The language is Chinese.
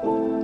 si.